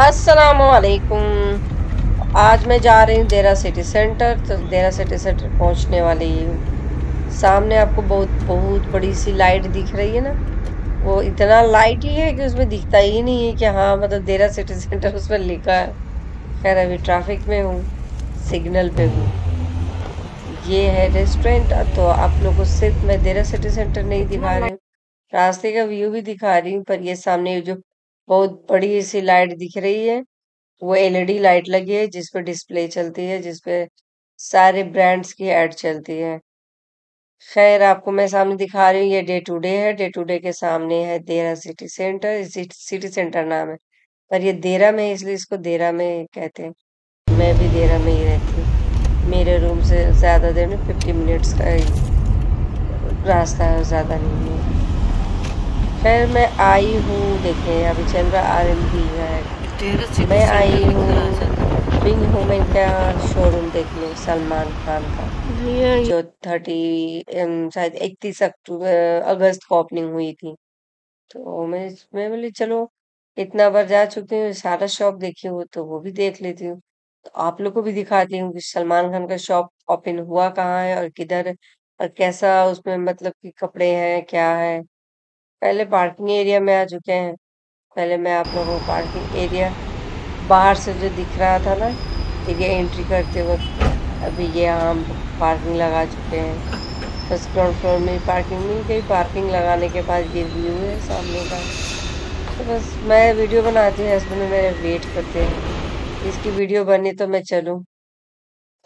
असलकुम आज मैं जा रही हूँ देरा सिटी सेंटर तो देरा सिटी सेंटर पहुँचने वाली हूँ। सामने आपको बहुत बहुत बड़ी सी लाइट दिख रही है ना? वो इतना लाइट ही है कि उसमें दिखता ही नहीं है कि हाँ मतलब देरा सिटी सेंटर उस पर लिखा है। खैर, अभी ट्रैफ़िक में हूँ, सिग्नल पे हूँ। ये है रेस्टोरेंट तो आप लोगों को सिर्फ़ मैं देरा सिटी सेंटर नहीं दिखा रही हूँ। रास्ते का व्यू भी दिखा रही हूँ, पर ये सामने जो बहुत बड़ी सी लाइट दिख रही है। वो एलईडी लाइट लगी है जिस पे डिस्प्ले चलती है, जिस पे सारे ब्रांड्स की एड चलती है। खैर, आपको मैं सामने दिखा रही हूँ, ये डे टू डे है। डे टू डे के सामने है देरा सिटी सेंटर। सिटी सेंटर नाम है। पर ये देरा में इसलिए इसको देरा में कहते हैं। मैं भी देरा में ही रहती हूँ। मेरे रूम से ज़्यादा देर में फिफ्टी मिनट्स का रास्ता है ज़्यादा नहीं है। खैर मैं आई हूँ देखें अभी चल रहा आर एन बी है। मैं आई हूँ बिंग वूमेन का शोरूम देखने सलमान खान का। जो थर्टी शायद इकतीस अक्टूबर अगस्त को ओपनिंग हुई थी। तो मैं मैं बोली चलो इतना बार जा चुकी हूँ सारा शॉप देखी हूँ तो वो भी देख लेती हूँ। तो आप लोग को भी दिखाती हूँ कि सलमान खान का शॉप ओपन हुआ कहाँ है और किधर और कैसा उसमें मतलब कि कपड़े हैं क्या है। पहले पार्किंग एरिया में आ चुके हैं। पहले मैं आप लोगों को पार्किंग एरिया बाहर से जो दिख रहा था ना, ठीक है एंट्री करते वक्त, अभी ये हम पार्किंग लगा चुके हैं। फ़र्स्ट ग्राउंड फ्लोर में पार्किंग मिल गई पार्किंग लगाने के बाद ये व्यू है सामने का। तो बस मैं वीडियो बनाती हूँ हस्बैंड मेरे वेट करते हैं। इसकी वीडियो बनी तो मैं चलूँ।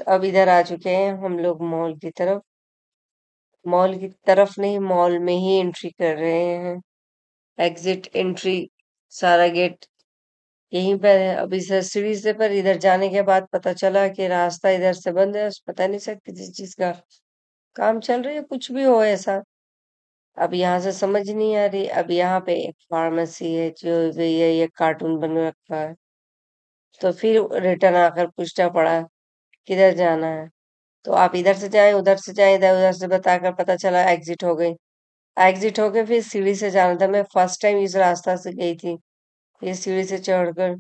तो अब इधर आ चुके हैं हम लोग मॉल की तरफ़। मॉल की तरफ़ नहीं, मॉल में ही एंट्री कर रहे हैं। एग्जिट एंट्री, सारा गेट यहीं पर है। अभी सर सीढ़ी से पर, इधर जाने के बाद पता चला कि रास्ता इधर से बंद है, पता नहीं सर किसी चीज़ का काम चल रही है, कुछ भी हो ऐसा। अब यहाँ से समझ नहीं आ रही, अब यहाँ पे एक फार्मेसी है, जो ये ये कार्टून बन रखा है। तो फिर रिटर्न आकर पूछना पड़ा, किधर जाना है? तो आप इधर से जाए, उधर से जाए, इधर, उधर से बताकर पता चला एग्जिट हो गई। एग्जिट हो गए फिर सीढ़ी से जाना था। मैं फ़र्स्ट टाइम इस रास्ता से गई थी। ये सीढ़ी से चढ़कर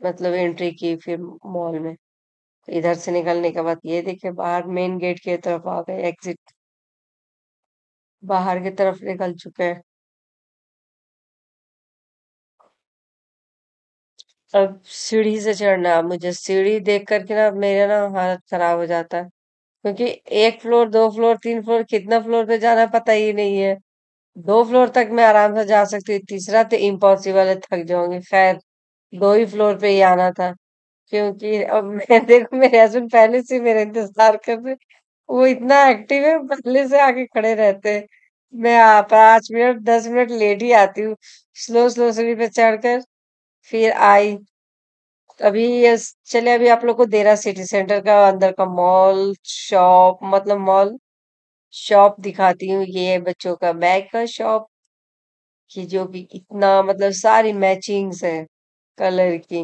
मतलब एंट्री की फिर मॉल में। इधर से निकलने के बाद ये देखे बाहर मेन गेट की तरफ़ आ गए एग्जिट बाहर की तरफ़ निकल चुके हैं। अब सीढ़ी से चढ़ना, मुझे सीढ़ी देख करके ना, मेरा ना हालत खराब हो जाता है। क्योंकि एक फ्लोर, दो फ्लोर, तीन फ्लोर, कितना फ्लोर पे जाना पता ही नहीं है। दो फ्लोर तक मैं आराम से जा सकती हूँ, तीसरा तो इम्पॉसिबल है, थक जाऊँगी। खैर, दो ही फ्लोर पे ही आना था। क्योंकि अब मैं, देखो, मेरे हस्बैंड पहले से मेरा इंतज़ार कर रहे वो इतना एक्टिव है, पहले से आके खड़े रहते हैं। मैं पाँच मिनट, दस मिनट लेट ही आती हूँ। स्लो स्लो सीढ़ी पे चढ़कर फिर आई। अभी ये चले अभी आप लोग को देरा सिटी सेंटर का अंदर का मॉल, शॉप मतलब मॉल, शॉप दिखाती हूँ। ये बच्चों का बैग का शॉप। कि जो कि इतना मतलब सारी मैचिंग्स है कलर की।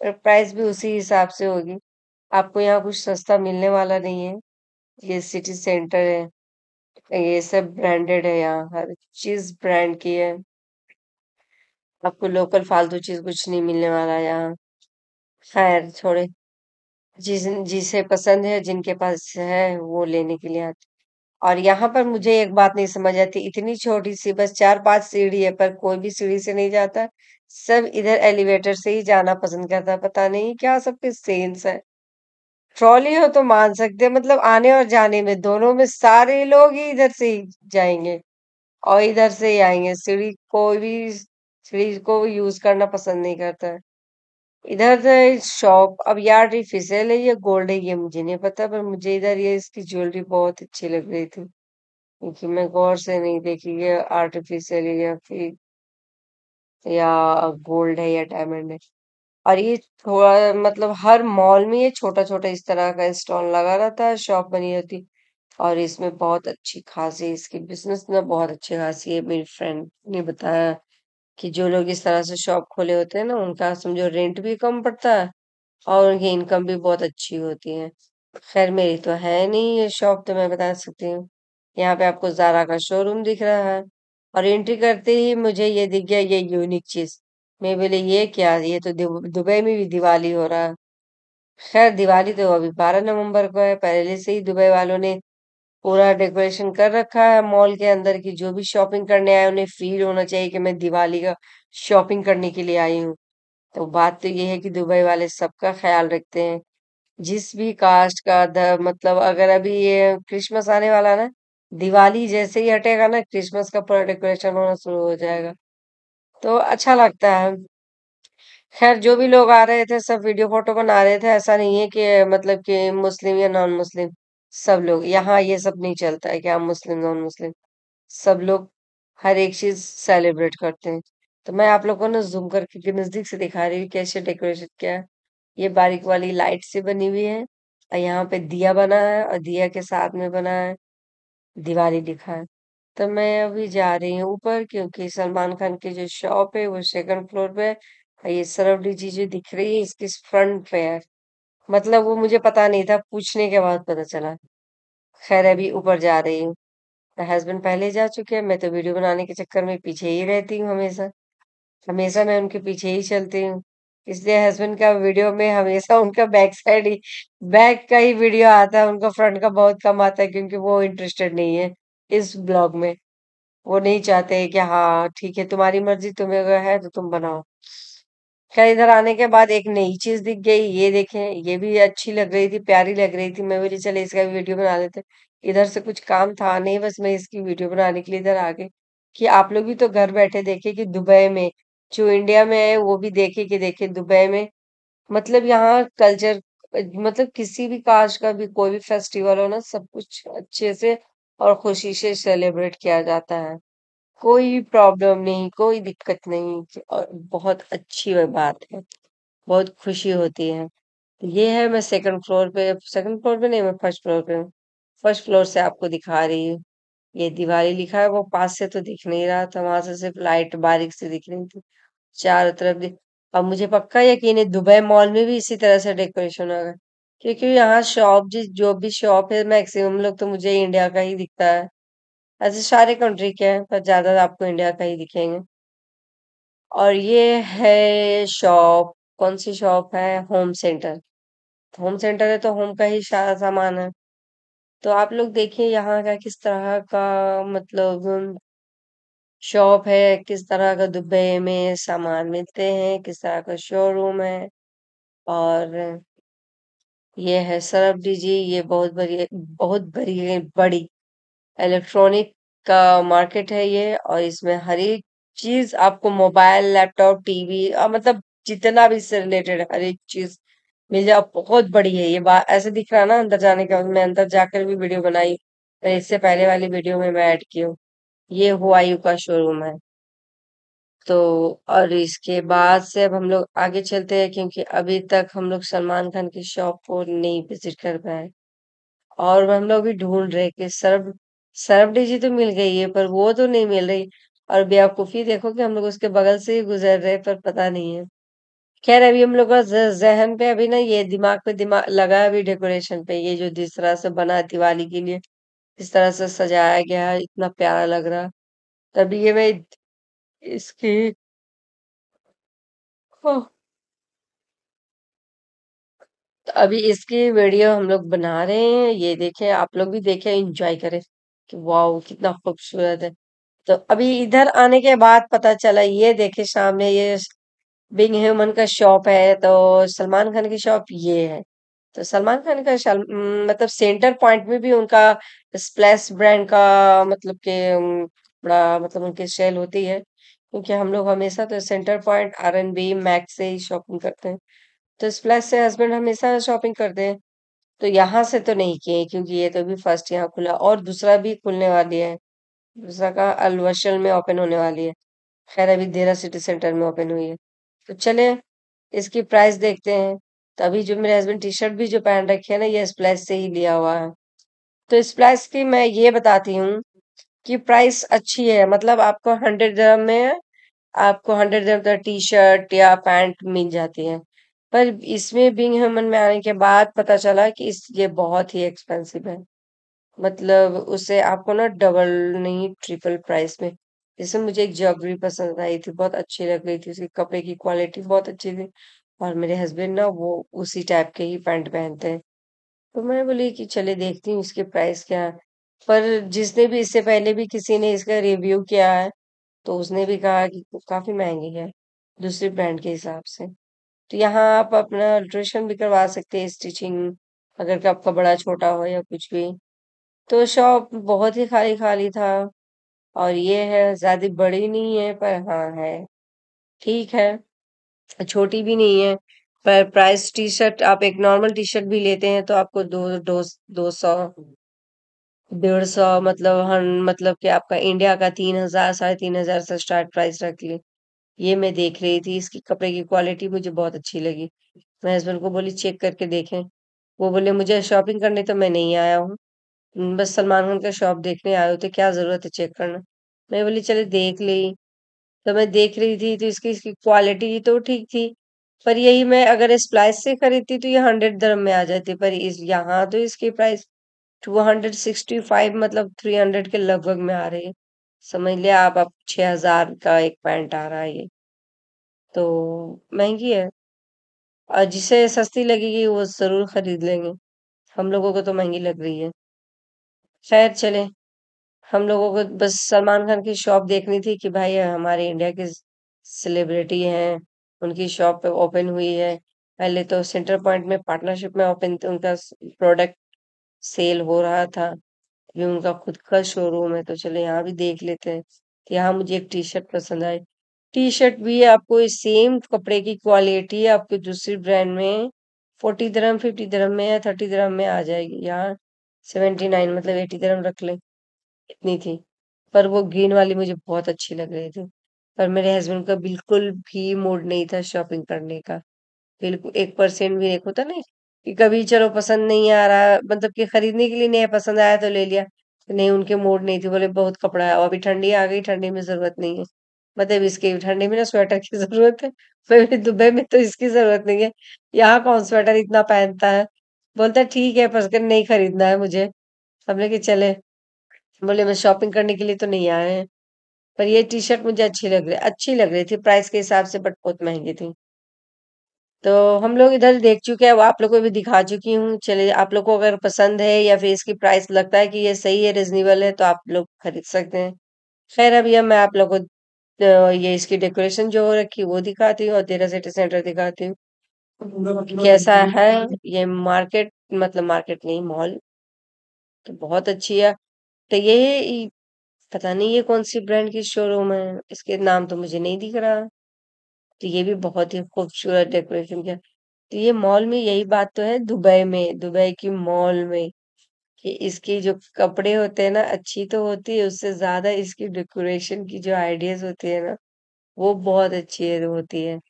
और प्राइस भी उसी हिसाब से होगी। आपको यहाँ कुछ सस्ता मिलने वाला नहीं है। ये सिटी सेंटर है। ये सब ब्रांडेड है यहाँ। हर चीज़ ब्रांड की है। आपको लोकल फालतू चीज़ कुछ नहीं मिलने वाला यहाँ। खैर, छोड़े। जिस, जिसे पसंद है, जिनके पास है, वो लेने के लिए आते। और यहाँ पर मुझे एक बात नहीं समझ आती, इतनी छोटी सी, बस चार पाँच सीढ़ी है, पर कोई भी सीढ़ी से नहीं जाता। सब इधर एलिवेटर से ही जाना पसंद करता, पता नहीं क्या सबके सेंस है। ट्रॉली हो तो मान सकते मतलब आने और जाने में, दोनों में सारे लोग ही इधर से ही जाएँगे। और इधर से ही आएँगे, सीढ़ी कोई भी सीढ़ी को यूज़ करना पसंद नहीं करता। है इधर शॉप, अब यार ये आर्टिफिशियल है, या गोल्ड है, ये मुझे नहीं पता, पर मुझे इधर ये इसकी ज्वेलरी बहुत अच्छी लग रही थी। क्योंकि मैं गौर से नहीं देखी, ये आर्टिफिशियल है या फिर, या गोल्ड है या डायमंड है। और ये थोड़ा मतलब हर मॉल में ये छोटा छोटा इस तरह का स्टॉल लगा रहता है शॉप बनी रहती। और इसमें बहुत अच्छी खासी, इसकी बिज़नेस ना बहुत अच्छी खासी है, मेरी फ्रेंड ने बताया। कि जो लोग इस तरह से शॉप खोले होते हैं ना, उनका समझो रेंट भी कम पड़ता है और उनकी इनकम भी बहुत अच्छी होती है। खैर, मेरी तो है नहीं ये शॉप तो मैं बता सकती हूँ। यहाँ पे आपको जारा का शोरूम दिख रहा है और एंट्री करते ही मुझे ये दिख गया, ये यूनिक चीज़। मैं बोले, ये क्या? ये तो दुबई में भी दिवाली हो रहा है। खैर, दिवाली तो अभी बारह नवंबर को है, पहले से ही दुबई वालों ने पूरा डेकोरेशन कर रखा है। मॉल के अंदर की जो भी शॉपिंग करने आए, उन्हें फील होना चाहिए कि मैं दिवाली का शॉपिंग करने के लिए आई हूँ। तो बात तो ये है कि दुबई वाले सबका ख्याल रखते हैं। जिस भी कास्ट का द मतलब अगर अभी ये क्रिसमस आने वाला ना, दिवाली जैसे ही हटेगा ना, क्रिसमस का पूरा डेकोरेशन होना शुरू हो जाएगा। तो अच्छा लगता है। खैर, जो भी लोग आ रहे थे, सब वीडियो फ़ोटो बना रहे थे, ऐसा नहीं है कि मतलब कि मुस्लिम या नॉन मुस्लिम सब लोग, यहाँ ये सब नहीं चलता है कि आप मुस्लिम नॉन मुस्लिम सब लोग हर एक चीज़ सेलिब्रेट करते हैं। तो मैं आप लोगों को जूम करके के नज़दीक से दिखा रही हूँ कैसे डेकोरेशन किया है। ये बारीक वाली लाइट से बनी हुई है और यहाँ पे दिया बना है और दिया के साथ में बना है, दिवाली लिखा है। तो मैं अभी जा रही हूँ ऊपर क्योंकि सलमान खान की जो शॉप है वो सेकंड फ्लोर पे है और ये सरवड़ी जी जो दिख रही है, इसकी फ्रंट पे है। मतलब वो मुझे पता नहीं था, पूछने के बाद पता चला। खैर, अभी ऊपर जा रही हूँ। हस्बैंड पहले जा चुके हैं, मैं तो वीडियो बनाने के चक्कर में पीछे ही रहती हूँ हमेशा। हमेशा मैं उनके पीछे ही चलती हूँ। इसलिए हस्बैंड का वीडियो में हमेशा उनका बैक साइड ही बैक का ही वीडियो आता है। उनका फ्रंट का बहुत कम आता है, क्योंकि वो इंटरेस्टेड नहीं है इस ब्लॉग में। वो नहीं चाहते कि हाँ ठीक है, तुम्हारी मर्ज़ी, तुम्हें अगर है तो तुम बनाओ। खैर, इधर आने के बाद एक नई चीज़ दिख गई, ये देखें, ये भी अच्छी लग रही थी, प्यारी लग रही थी। मैं बोली, चले, इसका भी वीडियो बना लेते इधर से कुछ काम था नहीं, बस मैं इसकी वीडियो बनाने के लिए इधर आ गई कि आप लोग भी तो घर बैठे देखे कि दुबई में, जो इंडिया में है, वो भी देखे कि देखे दुबई में। मतलब यहाँ कल्चर मतलब किसी भी कास्ट का भी, कोई भी फेस्टिवल हो ना, सब कुछ अच्छे से और खुशी से सेलिब्रेट किया जाता है। कोई प्रॉब्लम नहीं, कोई दिक्कत नहीं और बहुत अच्छी बात है। बहुत खुशी होती है। ये है मैं सेकंड फ्लोर पे सेकंड फ्लोर पे नहीं, मैं फ़र्स्ट फ्लोर पे हूँ। फ़र्स्ट फ्लोर से आपको दिखा रही हूँ। ये दिवाली लिखा है, वो पास से तो दिख नहीं रहा था, वहाँ से सिर्फ़ लाइट बारीक से दिख रही थी, चारों तरफ़ अब मुझे पक्का यकीन है, दुबई मॉल में भी इसी तरह से डेकोरेशन होगा। क्योंकि यहाँ शॉप जिस, जो भी शॉप है मैक्सिमम लोग तो मुझे इंडिया का ही दिखता है। ऐसे सारे कंट्री के हैं, पर ज़्यादा आपको इंडिया का ही दिखेंगे। और ये है शॉप कौन सी शॉप है? होम सेंटर होम सेंटर है तो होम का ही सारा सामान है। तो आप लोग देखिए यहाँ का किस तरह का मतलब शॉप है, किस तरह का दुबई में सामान मिलते हैं, किस तरह का शोरूम है। और ये है सरब जी, ये बहुत बड़ी बहुत बड़ी बड़ी इलेक्ट्रॉनिक का मार्केट है ये और इसमें हर एक चीज़ आपको मोबाइल लैपटॉप टीवी और मतलब जितना भी इससे रिलेटेड हर एक चीज़ मिल जाए। बहुत बड़ी है ये बात ऐसे दिख रहा ना अंदर जाने के बाद मैं अंदर जाकर भी वीडियो बनाई। इससे पहले वाली वीडियो में मैं ऐड की हूँ। ये हुआयू का शोरूम है। तो और इसके बाद से अब हम लोग आगे चलते हैं, क्योंकि अभी तक हम लोग सलमान खान की शॉप को नहीं विज़िट कर पाए। और हम लोग भी ढूंढ रहे कि सर्फ सर्फ डीजी तो मिल गई है पर वो तो नहीं मिल रही। और बेवकूफ़ी देखो कि हम लोग उसके बगल से ही गुजर रहे पर पता नहीं है। खैर अभी हम लोग का जहन पे अभी ना ये दिमाग पे दिमाग लगा है अभी डेकोरेशन पे ये जो जिस तरह से बना है दिवाली के लिए इस तरह से सजाया गया है इतना प्यारा लग रहा। तभी ये मैं इसकी हाँ, तो अभी इसकी वीडियो हम लोग बना रहे हैं ये देखें आप लोग भी देखें एंजॉय करें। कि वाह कितना खूबसूरत है। तो अभी इधर आने के बाद पता चला, ये देखे सामने ये बिंग ह्यूमन का शॉप है तो सलमान खान की शॉप ये है। तो सलमान खान का मतलब सेंटर पॉइंट में भी उनका स्प्लैश ब्रांड का मतलब के बड़ा मतलब उनकी सेल होती है, क्योंकि हम लोग हमेशा तो centre point R N B Max से ही शॉपिंग करते हैं। तो स्प्लैश से हस्बैंड हमेशा शॉपिंग करते हैं। तो यहाँ से तो नहीं किए, क्योंकि ये तो भी फ़र्स्ट यहाँ खुला और दूसरा भी खुलने वाली है। दूसरा का अलवशल में ओपन होने वाली है। खैर, अभी देरा सिटी सेंटर में ओपन हुई है। तो चले, इसकी प्राइस देखते हैं। तो अभी जो मेरे हस्बैंड टी शर्ट भी जो पहन रखे है ना, ये स्प्लैश से ही लिया हुआ है। तो स्प्लैश की मैं ये बताती हूँ कि प्राइस अच्छी है। मतलब आपको हंड्रेड ग्राम में, आपको हंड्रेड ग्राम टी शर्ट या पैंट मिल जाती है। पर इसमें बिंग ह्यूमन में आने के बाद पता चला कि इस, ये बहुत ही एक्सपेंसिव है। मतलब उसे आपको ना डबल नहीं ट्रिपल प्राइस में। जैसे मुझे एक ज्वेलरी पसंद आई थी, बहुत अच्छी लग रही थी उसके, कपड़े की क्वालिटी बहुत अच्छी थी। और मेरे हस्बैंड ना वो उसी टाइप के ही पैंट पहनते हैं। तो मैं बोली कि चले देखती हूँ इसके प्राइस क्या है। पर जिसने भी, इससे पहले भी किसी ने इसका रिव्यू किया है तो उसने भी कहा कि काफ़ी महँगी है, दूसरे ब्रांड के हिसाब से। तो यहाँ आप अपना अल्ट्रेशन भी करवा सकते हैं स्टिचिंग, अगर कि आपका बड़ा छोटा हो या कुछ भी। तो शॉप बहुत ही खाली खाली था और ये है, ज़्यादा बड़ी नहीं है, पर हाँ है। ठीक है। छोटी भी नहीं है, पर प्राइस टी शर्ट आप एक नॉर्मल टी शर्ट भी लेते हैं तो आपको दो दो दो सौ, डेढ़ सौ मतलब हन मतलब कि आपका इंडिया का तीन हज़ार, साढ़े तीन हज़ार से स्टार्ट प्राइस रख ली। ये मैं देख रही थी इसकी कपड़े की क्वालिटी मुझे बहुत अच्छी लगी। मैं हस्बैंड को बोली चेक करके देखें। वो बोले मुझे शॉपिंग करने तो मैं नहीं आया हूँ। "हम्म, बस सलमान खान का शॉप देखने आए हो तो क्या ज़रूरत है चेक करना? मैं बोली चले देख ली। तो मैं देख रही थी तो इसकी इसकी क्वालिटी तो ठीक थी पर यही मैं अगर इस प्राइस से खरीदती तो ये हंड्रेड दरम में आ जाती पर इस यहाँ तो इसकी price two hundred sixty five मतलब थ्री हंड्रेड के लगभग में आ रही है। समझ लिया आप, अब छह हज़ार का एक पैंट आ रहा है ये। तो महँगी है। और जिसे सस्ती लगेगी वो ज़रूर खरीद लेंगे। हम लोगों को तो महँगी लग रही है। खैर चले, हम लोगों को बस सलमान खान की शॉप देखनी थी कि भाई हमारे इंडिया के सेलिब्रिटी हैं, उनकी शॉप ओपन हुई है। पहले तो सेंटर पॉइंट में पार्टनरशिप में ओपन, उनका प्रोडक्ट सेल हो रहा था। ये उनका खुद का शोरूम है तो चलो यहाँ भी देख लेते हैं यहाँ मुझे एक टी शर्ट पसंद आई। टी शर्ट भी आपको सेम कपड़े की क्वालिटी आपके दूसरी ब्रांड में फोर्टी दरम फिफ्टी दरम में या थर्टी दरम में आ जाएगी। यहाँ सेवेंटी नाइन मतलब एटी दरम रख लें। इतनी थी। पर वो ग्रीन वाली मुझे बहुत अच्छी लग रही थी। पर मेरे हस्बैंड का बिल्कुल भी मूड नहीं था शॉपिंग करने का। बिल्कुल एक परसेंट भी एक होता नहीं? कि कभी, चलो, पसंद नहीं आ रहा मतलब कि खरीदने के लिए नहीं पसंद आया तो ले लिया। नहीं, उनके मूड नहीं थी, बोले, बहुत कपड़ा है और अभी ठंडी आ गई, ठंडी में ज़रूरत नहीं है। मतलब इसके, ठंडी में ना स्वेटर की ज़रूरत है मैं दुबई में तो इसकी ज़रूरत नहीं है। यहाँ कौन स्वेटर इतना पहनता है? बोलता ठीक है, पर नहीं खरीदना है मुझे। हमने कि, चले। बोले, मैं शॉपिंग करने के लिए तो नहीं आए हैं, पर ये टी शर्ट मुझे अच्छी लग रही, अच्छी लग रही थी, प्राइस के हिसाब से, बट बहुत महँगी थी। तो हम लोग इधर देख चुके हैं आप लोग को भी दिखा चुकी हूँ। चले आप लोग को अगर पसंद है या फिर इसकी प्राइस लगता है कि ये सही है रिजनेबल है तो आप लोग खरीद सकते हैं। खैर, अभी मैं आप लोग को ये इसकी डेकोरेशन जो हो रखी वो दिखाती हूँ और तेरा सिटी सेंटर दिखाती हूँ। कैसा है ये मार्केट मतलब मार्केट नहीं मॉल तो बहुत अच्छी है। तो ये, पता नहीं ये कौन सी ब्रांड की शोरूम है? इसके नाम तो मुझे नहीं दिख रहा। तो ये भी बहुत ही खूबसूरत डेकोरेशन किया। तो ये मॉल में यही बात तो है, दुबई में, दुबई की मॉल में, कि इसकी जो कपड़े होते हैं ना, अच्छी तो होती है, उससे ज़्यादा इसकी डेकोरेशन की जो आइडियाज़ होती है ना, वो बहुत अच्छी होती है।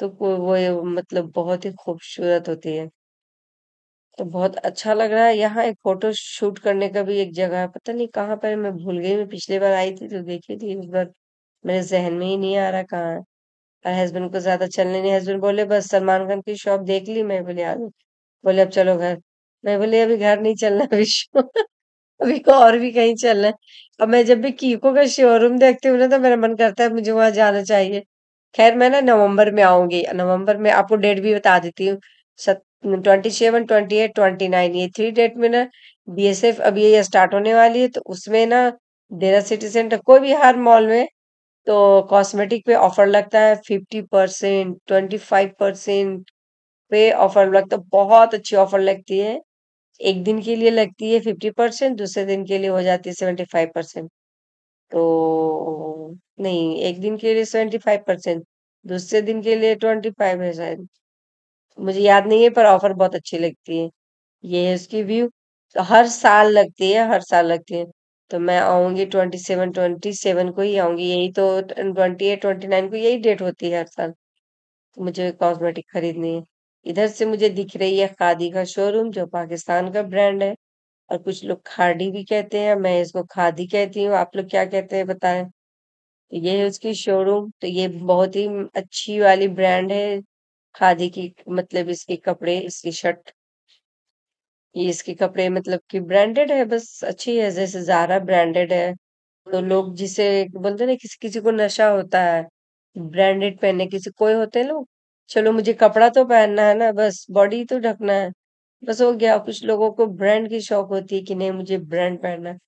तो वो मतलब बहुत ही खूबसूरत होती है। तो बहुत अच्छा लग रहा है। यहाँ एक फ़ोटो शूट करने का भी एक जगह है, पता नहीं कहाँ पर, मैं भूल गई, मैं पिछले बार आई थी तो देखी थी इस बार मेरे जहन में ही नहीं आ रहा कहाँ है। और हस्बैंड को ज़्यादा चलने नहीं। हस्बैंड बोले, बस सलमान खान की शॉप देख ली मैं, बोले, आ बोले, अब चलो घर। मैं बोले, अभी घर नहीं चलना विश्व अभी को और भी कहीं चलना है। अब मैं जब भी कीको का शोरूम देखती हूँ ना तो मेरा मन करता है मुझे वहाँ जाना चाहिए। खैर, मैं ना नवंबर में आऊँगी। नवंबर में आपको डेट भी बता देती हूँ। Twenty seven twenty eight twenty nine ये थ्री डेट में ना बीएसएफ अभी ये स्टार्ट होने वाली है तो उसमें ना देरा सिटी सेंटर कोई भी हर मॉल में तो कॉस्मेटिक पे ऑफ़र लगता है fifty percent twenty five percent पे ऑफ़र लगता है बहुत अच्छी ऑफ़र लगती है। एक दिन के लिए लगती है फिफ्टी परसेंट दूसरे दिन के लिए हो जाती है सेवेंटी फाइव परसेंट तो नहीं, एक दिन के लिए सेवेंटी फाइव परसेंट दूसरे दिन के लिए ट्वेंटी फाइव शायद मुझे याद नहीं है, पर ऑफ़र बहुत अच्छी लगती है। ये है उसकी व्यू तो हर साल लगती है, हर साल लगती है। तो मैं आऊँगी ट्वेंटी सेवन ट्वेंटी सेवन को ही आऊँगी। यही तो ट्वेंटी एट ट्वेंटी नाइन को यही डेट होती है हर साल। तो मुझे कॉस्मेटिक खरीदनी है। इधर से मुझे दिख रही है खादी का शोरूम जो पाकिस्तान का ब्रांड है। और कुछ लोग खादी भी कहते हैं, मैं इसको खादी कहती हूँ। आप लोग क्या कहते हैं बताएँ? तो ये है उसकी शोरूम तो ये बहुत ही अच्छी वाली ब्रांड है। खादी की मतलब इसके कपड़े, इसकी शर्ट ये इसके कपड़े मतलब कि ब्रांडेड है, बस अच्छी है, जैसे जारा ब्रांडेड है। तो लोग जिसे बोलते ना, किसी किसी को नशा होता है ब्रांडेड पहनने किसी कोई होते हैं लोग, चलो मुझे कपड़ा तो पहनना है ना, बस बॉडी तो ढकना है। बस हो गया, कुछ लोगों को ब्रांड की शौक होती है कि नहीं, मुझे ब्रांड पहनना है।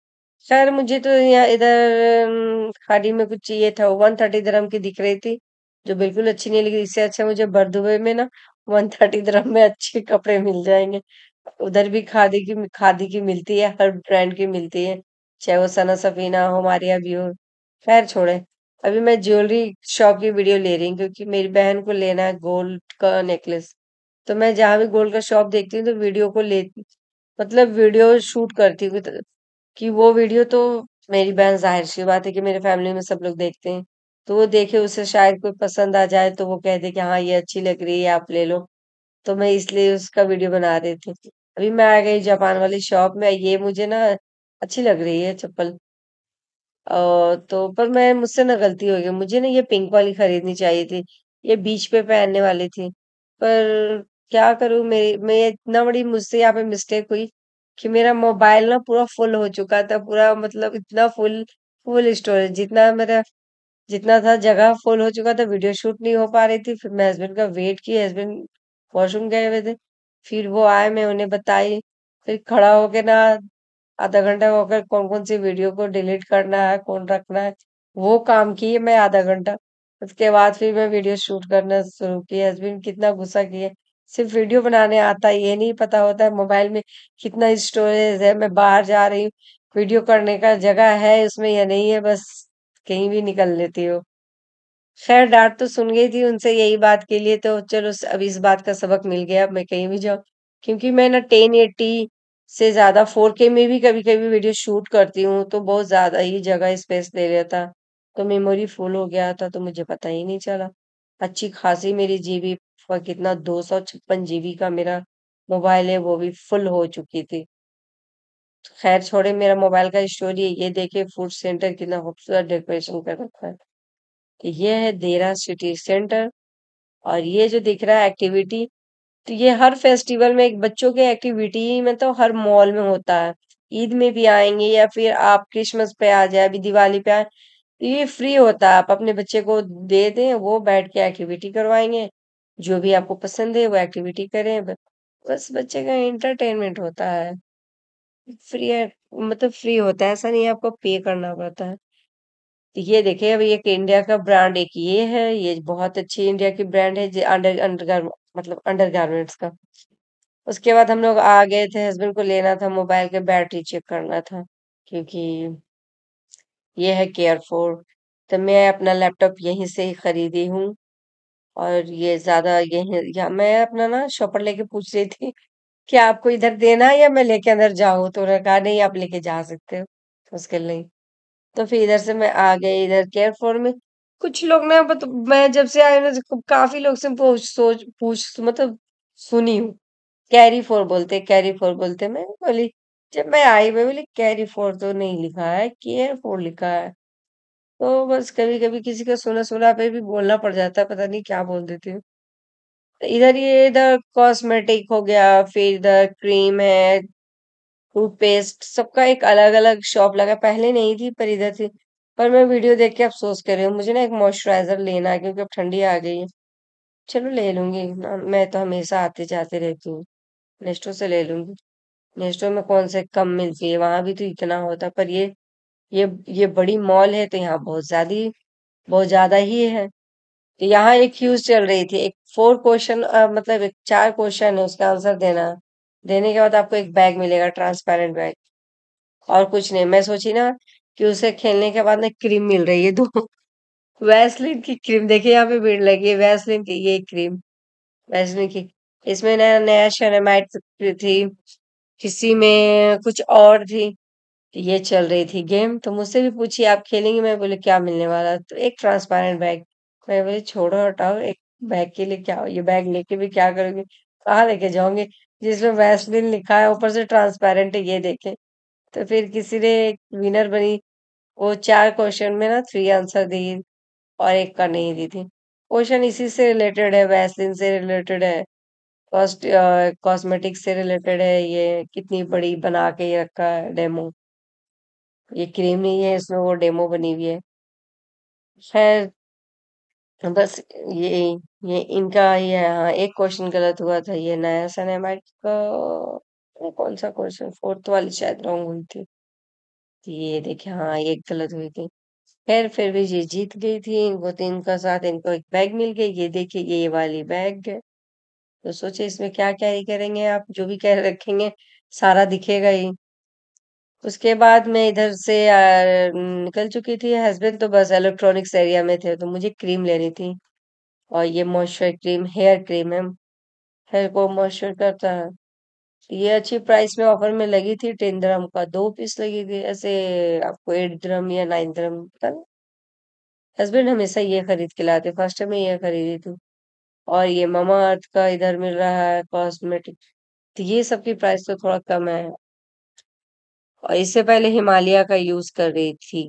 खैर, मुझे तो यहाँ इधर खाड़ी में कुछ चाहिए था वन थर्टी दरम की दिख रही थी, जो बिल्कुल अच्छी नहीं लगी, इससे अच्छा मुझे बरदुबई में ना वन थर्टी दरम में अच्छे कपड़े मिल जाएँगे। उधर भी खादी की खादी की मिलती है, हर ब्रांड की मिलती है, चाहे वो सना सफीना हो हमारे भी हो, खैर छोड़े। अभी मैं ज्वेलरी शॉप की वीडियो ले रही हूँ, क्योंकि मेरी बहन को लेना है गोल्ड का नेकलेस तो मैं जहाँ भी गोल्ड का शॉप देखती हूँ तो वीडियो को ले मतलब वीडियो शूट करती हूँ, तो- कि वो वीडियो तो मेरी बहन ज़ाहिर सी बात है कि मेरे फैमिली में सब लोग देखते हैं। तो वो देखे, उसे शायद कोई पसंद आ जाए तो वो कह दे कि हाँ ये अच्छी लग रही है, आप ले लो। तो मैं इसलिए उसका वीडियो बना रही थी। अभी मैं आ गई जापान वाली शॉप में, ये मुझे ना अच्छी लग रही है चप्पल। तो पर मैं, मुझसे ना गलती हो गई। मुझे ना ये पिंक वाली खरीदनी चाहिए थी। ये बीच पे पहनने वाली थी। पर क्या करूँ, मेरी, मैं इतना बड़ी, मुझसे यहाँ पे मिस्टेक हुई कि मेरा मोबाइल ना पूरा फुल हो चुका था। पूरा मतलब इतना फुल फुल स्टोरेज जितना मेरा, जितना था जगह फुल हो चुका था। वीडियो शूट नहीं हो पा रही थी। फिर मैं हस्बैंड का वेट किया। हस्बैंड वॉशरूम गए हुए थे। फिर वो आए, मैं उन्हें बताई। फिर खड़ा होके ना आधा घंटा होकर कौन कौन सी वीडियो को डिलीट करना है, कौन रखना है, वो काम किए मैं आधा घंटा। उसके बाद फिर मैं वीडियो शूट करना शुरू किया हस्बैंड कितना गुस्सा किए। सिर्फ़ वीडियो बनाने आता है, ये नहीं पता होता है मोबाइल में कितना स्टोरेज है, मैं बाहर जा रही हूँ। वीडियो करने का जगह है, उसमें या नहीं है, बस कहीं भी निकल लेती हो। खैर, डांट तो सुन गई थी उनसे यही बात के लिए तो चलो अब इस बात का सबक मिल गया, अब मैं कहीं भी जाऊँ। क्योंकि मैं ना टेन एट्टी से ज़्यादा फोर के में भी कभी कभी वीडियो शूट करती हूँ तो बहुत ज़्यादा ही जगह स्पेस ले था। तो मेमोरी फुल हो गया था तो मुझे पता ही नहीं चला। अच्छी खासी मेरी जीबी कितना दो सौ छप्पन जीबी का मेरा मोबाइल है, वो भी फुल हो चुकी थी। खैर, छोड़े, मेरा मोबाइल का स्टोरी है ये देखे, फ़ूड सेंटर कितना खूबसूरत डेकोरेशन कर रखा है। ये है देरा सिटी सेंटर और ये जो दिख रहा है एक्टिविटी तो ये हर फेस्टिवल में एक बच्चों के एक्टिविटी में तो हर मॉल में होता है। ईद में भी आएँगे या फिर आप क्रिसमस पे आ जाए, अभी दिवाली पे आए तो ये फ्री होता है। आप अपने बच्चे को दे दें, वो बैठ के एक्टिविटी करवाएँगे। जो भी आपको पसंद है, वो एक्टिविटी करें। बस बच्चे का एंटरटेनमेंट होता है। फ्री है मतलब फ्री होता है, ऐसा नहीं आपको पे करना पड़ता है। ये देखिए अभी एक इंडिया का ब्रांड एक ये है, ये बहुत अच्छी इंडिया की ब्रांड है अंडर अंडर मतलब अंडर गारमेंट्स का। उसके बाद हम लोग आ गए थे, हस्बैंड को लेना था, मोबाइल के बैटरी चेक करना था, क्योंकि ये है केयर फोर। तो मैं अपना लैपटॉप यहीं से ही खरीदी हूँ, और ये ज़्यादा यही मैं अपना ना शॉपर लेके पूछ रही थी कि आपको इधर देना है या मैं लेके अंदर जाऊँ? तो उन्होंने कहा, नहीं, आप लेके जा सकते हो। उसके नहीं तो फिर इधर से मैं आ गई इधर केयर फोर में कुछ लोग ना बत, मैं जब से आई ना काफ़ी लोग से पूछ सोच पूछ मतलब सुनी हूँ। कैरी फोर बोलते कैरी फोर बोलते। मैं बोली जब मैं आई मैं बोली कैरी फोर तो नहीं लिखा है केयर फोर लिखा है। तो बस कभी कभी किसी का सुना सुना पे भी बोलना पड़ जाता है पता नहीं क्या बोल देती हूँ। तो इधर ये इधर कॉस्मेटिक हो गया फिर इधर क्रीम है टूथपेस्ट सबका एक अलग अलग शॉप लगा। पहले नहीं थी, पर इधर थी पर मैं वीडियो देख के अफसोस कर रही हूँ। मुझे ना एक मॉइस्चराइजर लेना है, क्योंकि अब ठंडी आ गई है। चलो ले लूँगी। मैं तो हमेशा आते जाते रहती हूँ। नेस्टो से ले लूँगी। नेस्टो में कौन से कम मिलती है? वहाँ भी तो इतना होता, पर ये ये ये बड़ी मॉल है तो यहाँ बहुत ज़्यादा बहुत ज़्यादा ही है। यहाँ एक क्यूज चल रही थी। एक फोर क्वेश्चन मतलब एक चार क्वेश्चन है, उसका आंसर देना। देने के बाद आपको एक बैग मिलेगा ट्रांसपेरेंट बैग। और कुछ नहीं, मैं सोची ना कि उसे खेलने के बाद ना क्रीम मिल रही है दो वैसलिन की क्रीम देखिए यहाँ पे भीड़ लगी है वैसलीन की ये क्रीम वैसलिन की। इसमें नया नया शेरामाइट थी, किसी में कुछ और थी, ये चल रही थी गेम तो मुझसे भी पूछी आप खेलेंगे? मैं बोले, क्या मिलने वाला? तो एक ट्रांसपेरेंट बैग। मैं बोले, छोड़ो हटाओ, एक बैग के लिए क्या, ये बैग लेके भी क्या करोगे? कहाँ लेके जाओगे? जिसमें वैसलीन लिखा है, ऊपर से ट्रांसपेरेंट है ये देखे। तो फिर किसी ने विनर बनी। वो चार क्वेश्चन में ना थ्री आंसर दी और एक का नहीं दी थी। क्वेश्चन इसी से रिलेटेड है वैसलिन से रिलेटेड है कॉस्ट कॉस्मेटिक से रिलेटेड है, ये कितनी बड़ी बना के ये रखा है डेमो ये क्रीम नहीं है, इसमें वो डेमो बनी हुई है। खैर बस ये ये इनका ये हाँ एक क्वेश्चन गलत हुआ था, ये नया सिनेमैट का कौन सा क्वेश्चन फोर्थ वाली शायद रॉन्ग हुई थी। ये देखिए हाँ एक गलत हुई थी। खैर, फिर भी ये जीत गई थी इनको तीन का साथ, इनको एक बैग मिल गई, ये देखिए, ये वाली बैग है। तो सोचे इसमें क्या कैरी करेंगे आप, जो भी कह रखेंगे, सारा दिखेगा ही। उसके बाद मैं इधर से निकल चुकी थी। हस्बैंड तो बस इलेक्ट्रॉनिक्स एरिया में थे तो मुझे क्रीम लेनी थी। और ये मॉइस्चर क्रीम हेयर क्रीम है। हेयर को मॉइस्चर करता है। ये अच्छी प्राइस में ऑफ़र में लगी थी। टेन द्रम का दो पीस लगी थी। ऐसे आपको एट द्रम या नाइन ड्रम पता नहीं हस्बैंड हमेशा ये खरीद के लाते। फ़र्स्ट टाइम ये खरीदी थी। और ये मामा अर्थ का इधर मिल रहा है कॉस्मेटिक तो ये सब की प्राइस तो थोड़ा कम है। और इससे पहले हिमालय का यूज़ कर रही थी।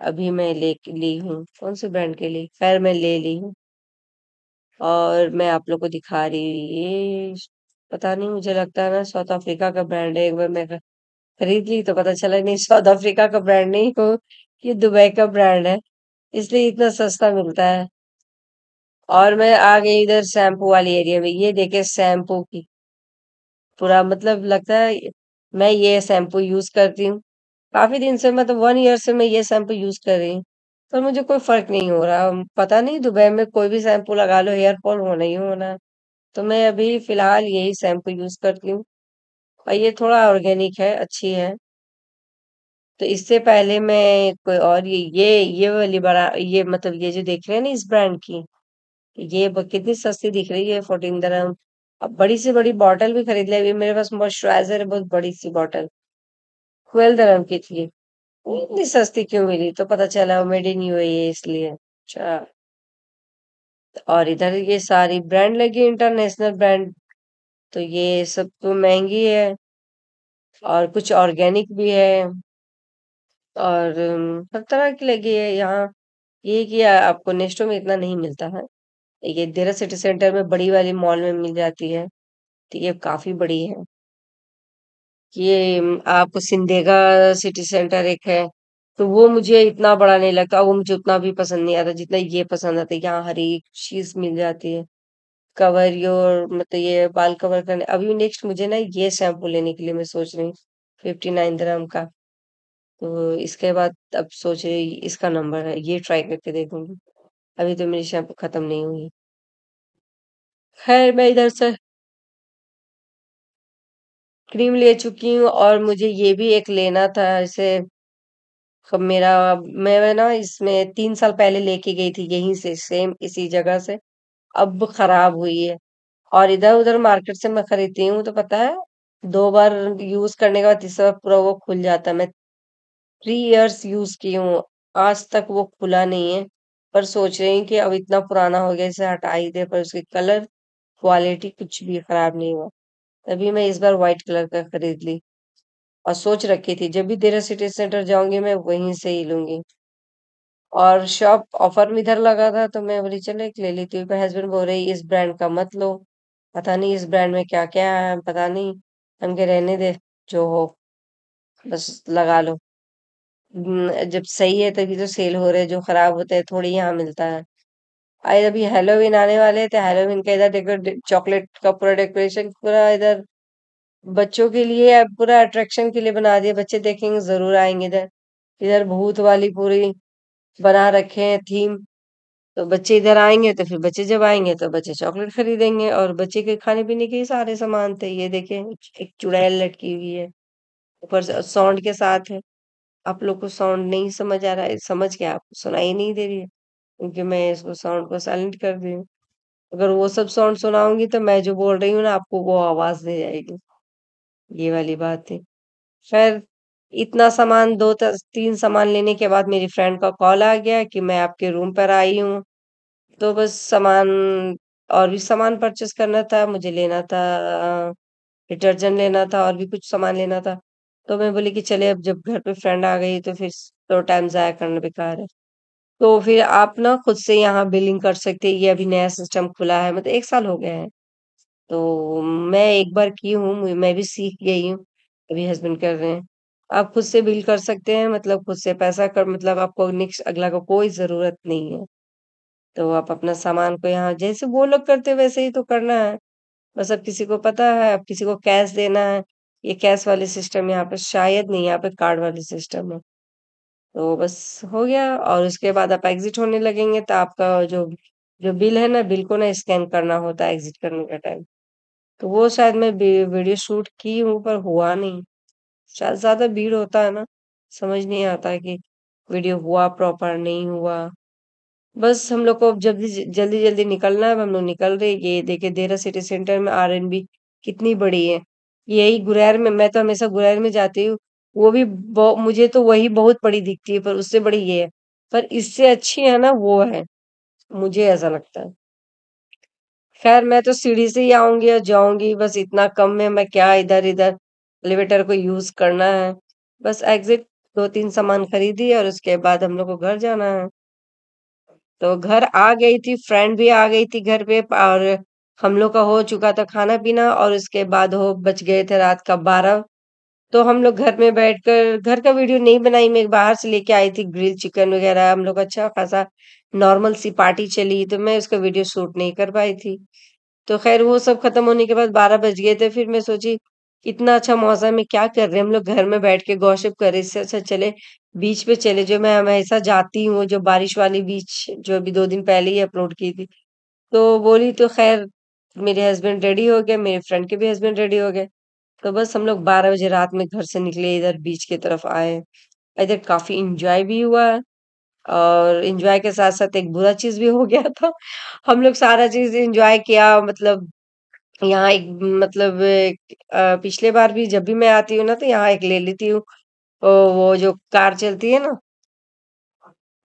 अभी मैं ले, ली हूँ। कौन से ब्रांड के लिए? खैर, मैं ले ली हूँ। और मैं आप लोग को दिखा रही हूँ। ये पता नहीं, मुझे लगता है ना, साउथ अफ्रीका का ब्रांड है। एक बार मैं खरीद ली तो पता चला, नहीं, साउथ अफ्रीका का ब्रांड नहीं हो ये दुबई का ब्रांड है। इसलिए इतना सस्ता मिलता है। और मैं आ गई इधर शैम्पू वाली एरिया में, ये देखे शैम्पू की। पूरा मतलब लगता है मैं ये शैम्पू यूज़ करती हूँ। काफ़ी दिन से मतलब वन ईयर से मैं ये शैम्पू यूज़ कर रही हूँ। पर मुझे कोई फ़र्क नहीं हो रहा। पता नहीं, दुबई में कोई भी शैम्पू लगा लो, हेयर फॉल होना ही होना तो मैं अभी फ़िलहाल यही शैम्पू यूज़ करती हूँ। और ये थोड़ा ऑर्गेनिक है, अच्छी है। तो इससे पहले मैं कोई और ये ये ये वाली बड़ा, ये मतलब ये जो देख रहे हैं ना इस ब्रांड की, ये कितनी सस्ती दिख रही है फोर्टीन दरम अब बड़ी से बड़ी बॉटल भी खरीद ली मेरे पास मॉइस्चराइजर है, बहुत बड़ी सी बॉटल ट्वेल्व दरम की थी। इतनी सस्ती क्यों मिली? तो पता चला मेड इन यूएई इसलिए। अच्छा। और इधर ये सारी ब्रांड लगी इंटरनेशनल ब्रांड तो ये सब तो महँगी है। और कुछ ऑर्गेनिक भी है। और, हर तरह की लगी है। यहाँ, ये कि आपको नेस्टो में इतना नहीं मिलता है। ये देरा सिटी सेंटर में बड़ी वाली मॉल में मिल जाती है। तो ये काफ़ी बड़ी है। ये आपको सिंदेगा सिटी सेंटर एक है तो वो मुझे इतना बड़ा नहीं लगता वो मुझे उतना भी पसंद नहीं आता जितना ये पसंद आता है। यहाँ हर एक चीज़ मिल जाती है। कवर योर मतलब ये बाल कवर करने, अभी नेक्स्ट मुझे ना ये शैम्पू लेने के लिए मैं सोच रही हूँ फिफ्टी नाइन ग्राम का। तो इसके बाद अब सोच रही इसका नंबर है, ये ट्राई करके देखूँगी। अभी तो मेरी शैम्पू खत्म नहीं हुई। खैर, मैं इधर से क्रीम ले चुकी हूँ और मुझे ये भी एक लेना था, इसे मेरा मैं ना इसमें तीन साल पहले लेके गई थी, यहीं से, सेम इसी जगह से। अब खराब हुई है और इधर उधर मार्केट से मैं खरीदती हूँ तो पता है, दो बार यूज़ करने के बाद तीसरा बार पूरा वो खुल जाता है। मैं थ्री इयर्स यूज़ की हूँ, आज तक वो खुला नहीं है। पर सोच रही हूँ कि अब इतना पुराना हो गया, इसे हटा ही दे, पर उसकी कलर क्वालिटी कुछ भी खराब नहीं हुआ। तभी मैं इस बार व्हाइट कलर का खरीद ली और सोच रखी थी, जब भी देरा सिटी सेंटर जाऊँगी मैं वहीं से ही लूँगी। और शॉप ऑफ़र में इधर लगा था तो मैं बोली, चलो एक ले लेती हूँ। हस्बैंड बोल रही, इस ब्रांड का मत लो। पता नहीं इस ब्रांड में क्या क्या है, पता नहीं। हम के रहने दे, जो हो, बस लगा लो। जब सही है तभी तो सेल हो रहे हैं, जो खराब होते हैं, थोड़ी यहाँ मिलता है। आज अभी हेलोवीन आने वाले थे हेलोवीन का इधर देखो चॉकलेट का पूरा डेकोरेशन पूरा इधर बच्चों के लिए अब पूरा अट्रैक्शन के लिए बना दिया, बच्चे देखेंगे, ज़रूर आएँगे इधर। इधर भूत वाली पूरी बना रखे हैं थीम तो बच्चे इधर आएँगे तो फिर बच्चे जब आएँगे तो बच्चे चॉकलेट खरीदेंगे और बच्चे के खाने पीने के ही सारे सामान थे। ये देखें, एक चुड़ैल लटकी हुई है, ऊपर से साउंड के साथ है। आप लोग को साउंड नहीं समझ आ रहा है, समझ के आपको सुनाई नहीं दे रही है, क्योंकि मैं इसको साउंड को साइलेंट कर दी हूँ। अगर वो सब साउंड सुनाऊँगी तो मैं जो बोल रही हूँ ना, आपको वो आवाज़ दे जाएगी। ये वाली बात है। खैर, इतना सामान, दो तीन सामान लेने के बाद मेरी फ्रेंड का कॉल आ गया कि मैं आपके रूम पर आई हूँ। तो बस सामान, और भी सामान परचेस करना था, मुझे लेना था डिटर्जेंट लेना था, और भी कुछ सामान लेना था। तो मैं बोली कि चले अब जब घर पे फ्रेंड आ गई तो फिर तो टाइम जाया करना बेकार है तो फिर आप ना खुद से यहाँ बिलिंग कर सकते हैं ये अभी नया सिस्टम खुला है मतलब एक साल हो गया है तो मैं एक बार की हूँ मैं भी सीख गई हूँ अभी हस्बैंड कर रहे हैं आप खुद से बिल कर सकते हैं मतलब खुद से पैसा कर मतलब आपको नेक्स्ट अगला को कोई ज़रूरत नहीं है। तो आप अपना सामान को यहाँ जैसे वो लोग करते वैसे ही तो करना है। बस अब किसी को पता है, अब किसी को कैश देना है, ये कैश वाले सिस्टम यहाँ पे शायद नहीं, यहाँ पे कार्ड वाले सिस्टम है। तो बस हो गया और उसके बाद आप एग्ज़िट होने लगेंगे तो आपका जो जो बिल है ना, बिल को ना स्कैन करना होता है एग्ज़िट करने का टाइम। तो वो शायद मैं वीडियो शूट की हूँ पर हुआ नहीं। शायद ज़्यादा भीड़ होता है ना, समझ नहीं आता कि वीडियो हुआ प्रॉपर नहीं हुआ। बस हम लोग को अब जल्दी जल्दी-जल्दी निकलना है, हम लोग निकल रहे। ये देखिए देरा सिटी सेंटर में आर-एन-बी कितनी बड़ी है। यही गुरैर में मैं तो हमेशा गुरैर में जाती हूँ, वो भी मुझे तो वही बहुत बड़ी दिखती है पर उससे बड़ी ये है। पर इससे अच्छी है ना वो है, मुझे ऐसा लगता है। खैर मैं तो सीढ़ी से ही आऊँगी और जाऊँगी बस इतना कम में मैं क्या इधर-इधर एलिवेटर को यूज़ करना है। बस एग्ज़िट 2-3 सामान खरीदी और उसके बाद हम लोग को घर जाना है। तो घर आ गई थी, फ्रेंड भी आ गई थी घर पे और हम लोग का हो चुका था खाना-पीना और उसके बाद हो बच गए थे रात का 12 तो हम लोग घर में बैठकर घर का वीडियो नहीं बनाई, मैं बाहर से लेके आई थी ग्रिल चिकन वग़ैरह। हम लोग अच्छा खासा नॉर्मल सी पार्टी चली, तो मैं उसका वीडियो शूट नहीं कर पाई थी। तो ख़ैर वो सब खत्म होने के बाद 12 बज गए थे, फिर मैं सोची इतना अच्छा मौसम है, क्या कर रहे हैं हम लोग? घर में बैठ के कर रहे इससे अच्छा चले बीच पे चले, जो मैं हमेशा जाती हूँ, जो बारिश वाली बीच जो अभी दो दिन पहले ही अपलोड की थी। तो बोली तो ख़ैर मेरे हस्बैंड रेडी हो गए, मेरे फ्रेंड के भी हस्बैंड रेडी हो गए। तो बस हम लोग 12 बजे रात में घर से निकले, इधर बीच की तरफ़ आए। इधर काफ़ी इंजॉय भी हुआ और इंजॉय के साथ-साथ एक बुरा चीज़ भी हो गया था। हम लोग सारा चीज़ एन्जॉय किया मतलब यहाँ एक मतलब अ, पिछले बार भी जब भी मैं आती हूँ ना, तो यहाँ एक ले लेती हूँ। वो जो कार चलती है ना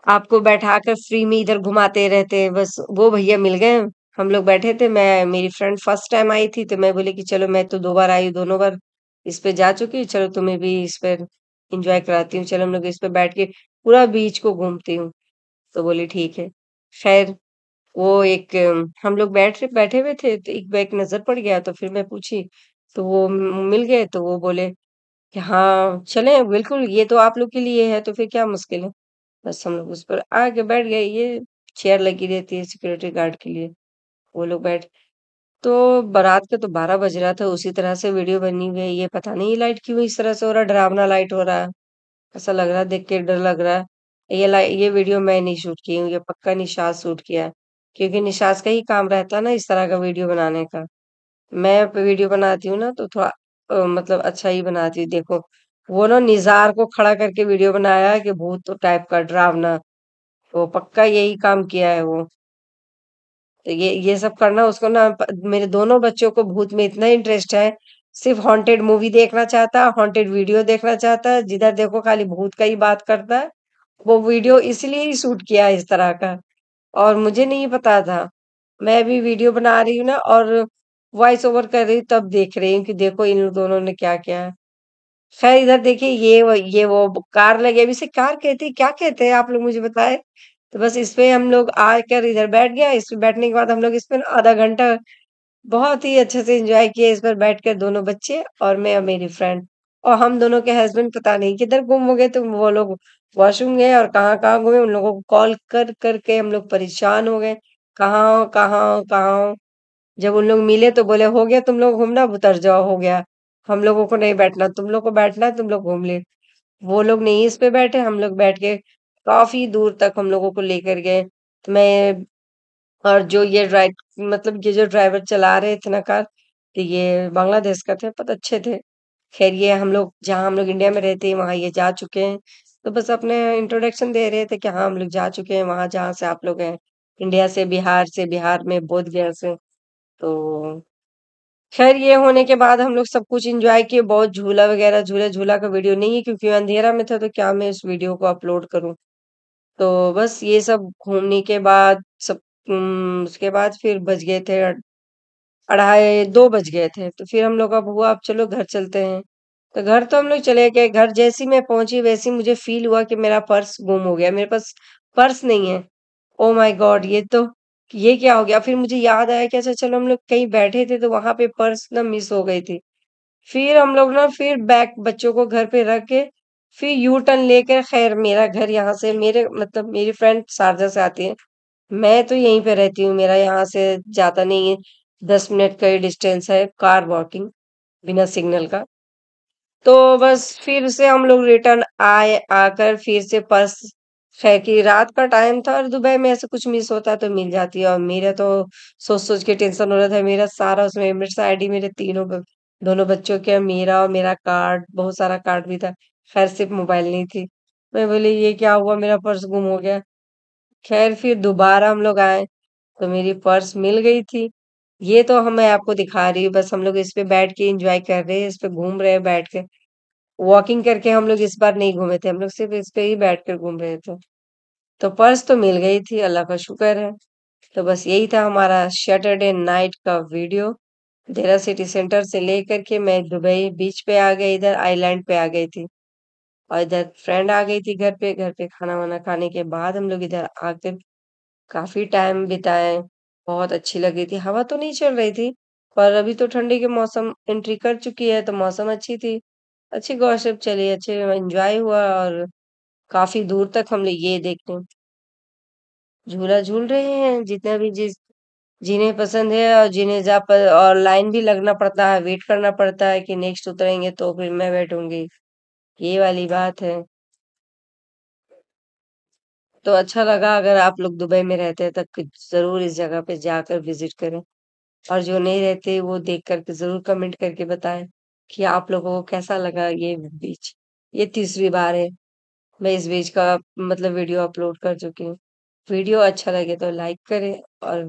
आपको बैठा कर फ्री में इधर घुमाते रहते हैं, बस वो भैया मिल गए। हम लोग बैठे थे, मैं मेरी फ्रेंड फ़र्स्ट टाइम आई थी, तो मैं बोली कि चलो मैं तो दो बार आई दोनों बार इस पे जा चुकी हूँ, चलो तुम्हें भी इस पर एन्जॉय कराती हूँ। चलो हम लोग इस पे बैठ के पूरा बीच को घूमती हूँ। तो बोली ठीक है। ख़ैर वो एक हम लोग बैठ बैठे हुए थे, तो एक बैग नज़र पड़ गया, तो फिर मैं पूछी, तो वो मिल गए, तो वो बोले कि हाँ, चले बिल्कुल ये तो आप लोग के लिए है, तो फिर क्या मुश्किल है। बस हम लोग उस पर आके बैठ गए, ये चेयर लगी रहती है सिक्योरिटी गार्ड के लिए, वो लोग बैठ तो बारात का तो 12 बज रहा था, उसी तरह से वीडियो बनी हुई है, ये पता नहीं ये लाइट क्यों इस तरह से हो रहा है, डरावना लाइट हो रहा है। ऐसा लग रहा है देख के डर लग रहा। ये ये वीडियो मैं नहीं शूट की हूँ, ये पक्का निशात शूट किया क्योंकि निशात का ही काम रहता है ना इस तरह का वीडियो बनाने का। मैं वीडियो बनाती हूँ ना तो थोड़ा मतलब अच्छा ही बनाती हूँ, देखो वो ना निज़ार को खड़ा करके वीडियो बनाया कि भूत तो टाइप का डरावना, तो पक्का यही काम किया है वो। तो ये ये सब करना उसको ना मेरे दोनों बच्चों को भूत में इतना इंटरेस्ट है, सिर्फ़ हॉन्टेड मूवी देखना चाहता है, हॉन्टेड वीडियो देखना चाहता है, जिधर देखो खाली भूत का ही बात करता है। वो वीडियो इसलिए ही शूट किया है इस तरह का और मुझे नहीं पता था। मैं भी वीडियो बना रही हूँ ना और वॉइस ओवर कर रही हूँ तब देख रही हूँ कि देखो इन दोनों ने क्या किया है। ख़ैर इधर देखिए ये व ये वो कार लगे अब से कार कहते क्या कहते हैं आप लोग मुझे बताएँ? तो बस इस पे हम लोग आकर इधर बैठ गया इस पे बैठने के बाद हम लोग इस पे ना आधा घंटा बहुत ही अच्छे से एन्जॉय किए इस पर बैठकर दोनों बच्चे और मैं और मेरी फ्रेंड। और हम दोनों के हस्बैंड पता नहीं किधर गुम हो गए, तो वो लोग वॉशरूम गए और कहाँ-कहाँ घूमे, उन लोगों को कॉल कर करके हम लोग परेशान हो गए। कहाँ हो कहाँ हो कहाँ हो? जब उन लोग मिले तो बोले, "हो गया तुम लोग घूमना, उतर जाओ, हो गया। हम लोगों को नहीं बैठना, तुम लोग को बैठना तुम लोग घूम ले।" वो लोग नहीं इस पे बैठे, हम लोग बैठ के काफ़ी दूर तक हम लोगों को लेकर गए। तो मैं और जो ये ड्राइ मतलब ये जो ड्राइवर चला रहे थे ना कार, तो ये बांग्लादेश का थे, बहुत अच्छे थे। ख़ैर ये हम लोग जहाँ हम लोग इंडिया में रहते हैं, वहाँ ये जा चुके हैं। तो बस अपने इंट्रोडक्शन दे रहे थे कि हाँ, हम लोग जा चुके हैं वहाँ जहाँ से आप लोग हैं, इंडिया से, बिहार से, बिहार में बोध गया से। तो ख़ैर ये होने के बाद हम लोग सब कुछ इंजॉय किए, बहुत झूला वग़ैरह झूला झूला का वीडियो नहीं है क्योंकि अंधेरा में था तो क्या मैं इस वीडियो को अपलोड करूँ। तो बस ये सब घूमने के बाद सब उसके बाद फिर बज गए थे अढ़ाई 2 बज गए थे, तो फिर हम लोग अब हुआ अब चलो घर चलते हैं। तो घर तो हम लोग चले गए, घर जैसे मैं पहुँची वैसे मुझे फ़ील हुआ कि मेरा पर्स गुम हो गया, मेरे पास पर्स नहीं है। Oh my God! ये तो ये क्या हो गया? फिर मुझे याद आया कि अच्छा चलो हम लोग कहीं बैठे थे तो वहाँ पे पर्स ना मिस हो गई थी। फिर हम लोग ना फिर बैग बच्चों को घर पे रख के फिर यू टर्न लेकर, खैर, मेरा घर यहाँ से, मेरे मतलब मेरी फ्रेंड शारजा से आती है। मैं तो यहीं पे रहती हूँ, मेरा यहाँ से जाता नहीं है। दस मिनट का ही डिस्टेंस है कार वॉकिंग बिना सिग्नल का। तो बस फिर से हम लोग रिटर्न आए, आकर फिर से पर्स है कि रात का टाइम था और दुबई में ऐसे कुछ मिस होता है तो मिल जाती है और मेरा तो सोच सोच के टेंशन हो रहा था। मेरा सारा उसमें आईडी मेरे तीनों दोनों बच्चों के, मेरा और मेरा कार्ड बहुत सारा कार्ड भी था। खैर सिर्फ़ मोबाइल नहीं थी। मैं बोली, ये क्या हुआ? मेरा पर्स गुम हो गया। खैर फिर दोबारा हम लोग आए तो मेरी पर्स मिल गई थी। ये तो हम, मैं आपको दिखा रही हूँ, बस हम लोग इस पे बैठ के एंजॉय कर रहे हैं, इस पे घूम रहे हैं बैठ के। वॉकिंग करके हम लोग इस बार नहीं घूमे थे, हम लोग सिर्फ़ इस पे ही बैठ कर घूम रहे थे। तो पर्स तो मिल गई थी, अल्लाह का शुक्र है। तो बस यही था हमारा सैटरडे नाइट का वीडियो। देरा सिटी सेंटर से लेकर के मैं दुबई बीच पे आ गई, इधर आइलैंड पे आ गई थी। और इधर फ्रेंड आ गई थी घर पे घर पे खाना वाना खाने के बाद हम लोग इधर आकर काफ़ी टाइम बिताए। बहुत अच्छी लगी थी। हवा तो नहीं चल रही थी, पर अभी तो ठंडी के मौसम एंट्री कर चुकी है तो मौसम अच्छी थी। अच्छी गॉसिप चली, अच्छे एंजॉय हुआ और काफ़ी दूर तक हम लोग ये देखते झूला झूल रहे हैं। जितना भी जिस, जिन्हें पसंद है और जिन्हें जा पर और लाइन भी लगना पड़ता है वेट करना पड़ता है कि नेक्स्ट उतरेंगे तो फिर मैं बैठूँगी। ये वाली बात है। तो अच्छा लगा अगर आप लोग दुबई में रहते हैं तो ज़रूर इस जगह पे जाकर विज़िट करें। और जो नहीं रहते, वो देख करके ज़रूर कमेंट करके बताएँ कि आप लोगों को कैसा लगा ये बीच। ये तीसरी बार है। मैं इस बीच का मतलब वीडियो अपलोड कर चुकी हूँ। वीडियो अच्छा लगे तो लाइक करें और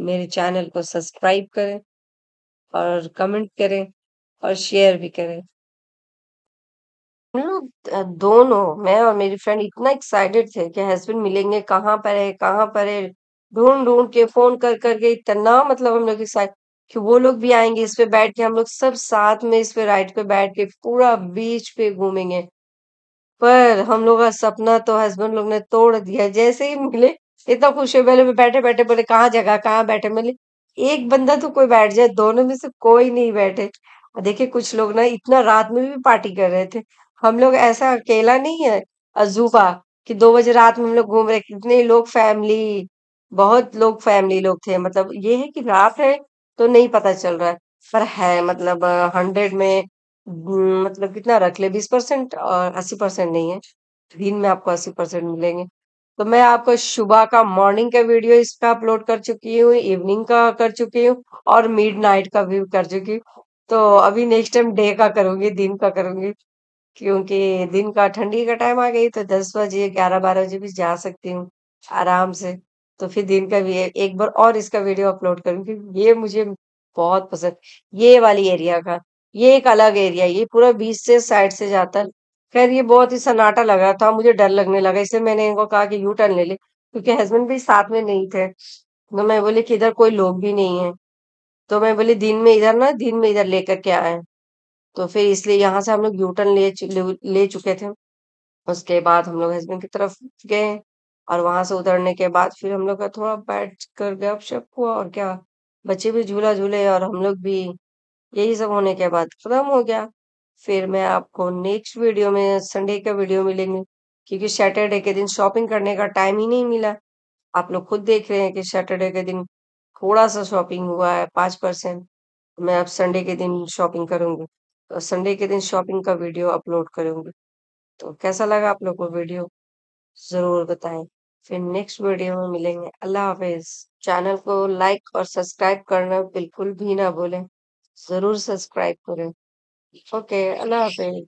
मेरे चैनल को सब्सक्राइब करें और कमेंट करें और शेयर भी करें। हम लोग दोनों, मैं और मेरी फ्रेंड इतना एक्साइटेड थे कि हस्बैंड मिलेंगे, कहाँ पर है, कहाँ पर है, ढूंढ ढूंढ के फ़ोन कर करके इतना मतलब हम लोग कि वो लोग भी आएँगे इस पे बैठ के, हम लोग सब साथ में इस पे राइड पे बैठ के पूरा बीच पे घूमेंगे। पर हम लोग का सपना तो हस्बैंड लोग ने तोड़ दिया, जैसे ही मिले, इतना खुश हुए, पहले बैठे बैठे बोले, कहाँ जगह, कहाँ बैठे? बोले, एक बंदा तो कोई बैठ जाए, दोनों में से कोई नहीं बैठे। और देखिए कुछ लोग ना इतना रात में भी पार्टी कर रहे थे। हम लोग ऐसा अकेला नहीं है अजूबा कि दो बजे रात में हम लोग घूम रहे कितने लोग फैमिली बहुत लोग फैमिली लोग थे। मतलब ये है कि रात है तो नहीं पता चल रहा है। पर है मतलब हंड्रेड में मतलब कितना रख ले बीस परसेंट और अस्सी परसेंट नहीं है। दिन में आपको अस्सी परसेंट मिलेंगे। तो मैं आपको सुबह का मॉर्निंग का वीडियो इस पे अपलोड कर चुकी हूँ इवनिंग का कर चुकी हूँ और मिड नाइट का भी कर चुकी हूँ। तो अभी नेक्स्ट टाइम डे का करूँगी दिन का करूँगी। क्योंकि दिन का ठंडी का टाइम आ गई तो दस बजे ग्यारह बारह बजे भी जा सकती हूँ आराम से। तो फिर दिन का भी एक, बार और इसका वीडियो अपलोड करूँगी। ये मुझे बहुत पसंद ये वाली एरिया का ये एक अलग एरिया ये पूरा बीच से साइड से जाता। खैर ये बहुत ही सन्नाटा लग था मुझे डर लगने लगा इसलिए मैंने इनको कहा कि यू टर्न ले ले क्योंकि हस्बैंड भी साथ में नहीं थे। तो मैं बोली कि इधर कोई लोग भी नहीं है। तो मैं बोली दिन में इधर ना दिन में इधर लेकर के आए तो फिर इसलिए यहाँ से हम लोग यूटर्न ले, ले चुके थे। उसके बाद हम लोग हस्बैंड की तरफ़ गए और वहाँ से उतरने के बाद फिर हम लोग का थोड़ा बैठ कर गपशप हुआ और क्या बच्चे भी झूला झूले और हम लोग भी यही सब होने के बाद खत्म हो गया। फिर मैं आपको नेक्स्ट वीडियो में संडे का वीडियो मिलेंगे क्योंकि सैटरडे के दिन शॉपिंग करने का टाइम ही नहीं मिला। आप लोग खुद देख रहे हैं कि सैटरडे के दिन थोड़ा सा शॉपिंग हुआ है पाँच परसेंट मैं अब संडे के दिन शॉपिंग करूँगी। संडे के दिन शॉपिंग का वीडियो अपलोड करूँगी। तो कैसा लगा आप लोग को वीडियो? ज़रूर बताएँ। फिर नेक्स्ट वीडियो में मिलेंगे। अल्लाह हाफिज। चैनल को लाइक और सब्सक्राइब करना बिल्कुल भी ना भूलें। ज़रूर सब्सक्राइब करें। ओके, अल्लाह हाफिज।